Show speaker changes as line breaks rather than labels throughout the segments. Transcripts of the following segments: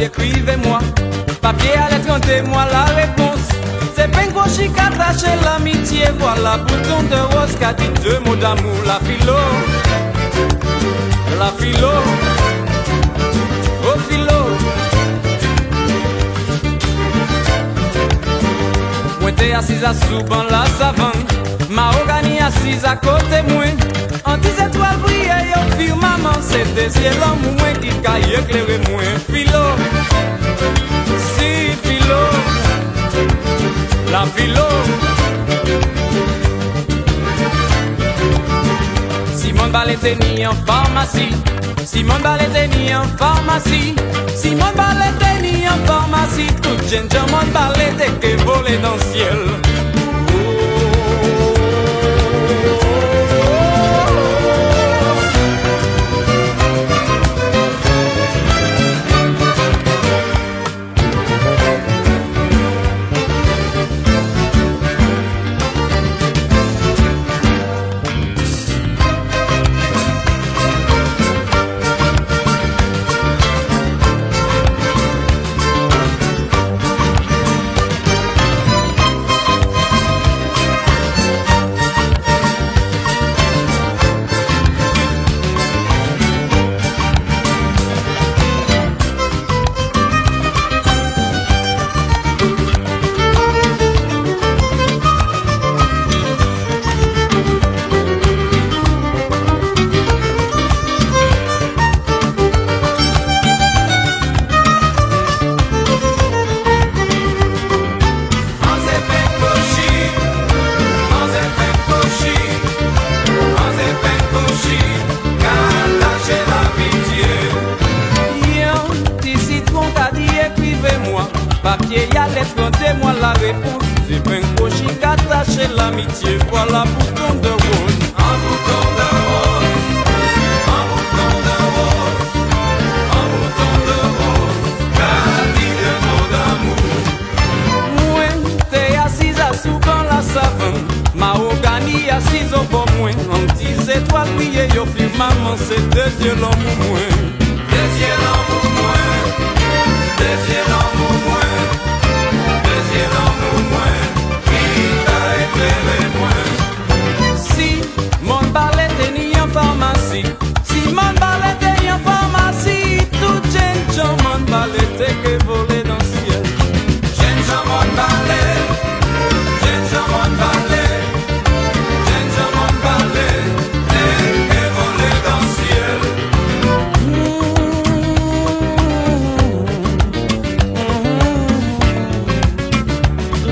Écrivez-moi. Papier à lettre, moi la réponse. C'est Pengo Chica attaché l'amitié. Voilà bouton de rose qui dit deux mots d'amour. La philo, la philo, oh philo. Moi t'es assise à souban la savane. Ma organi assise à côté moi. En dix étoiles brillent, yo firmament. C'est des ciels en moins qui caillent Simone Ballet ni en pharmacie. Simone Ballet ni en pharmacie. Simone Ballet ni en pharmacie. Tout jeune Simone Ballet que volé dans le ciel. Papier, y a lettre, moi la réponse. C'est ben cochi attaché l'amitié, voilà bouton de rose. Un bouton de rose, un bouton de rose, un bouton de rose, dit de mots d'amour. Moi, t'es assise à souvent la savane, ma organi assise au bon moins. En dix étoiles brillées, yo maman, c'est deux yeux l'homme.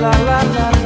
la la la.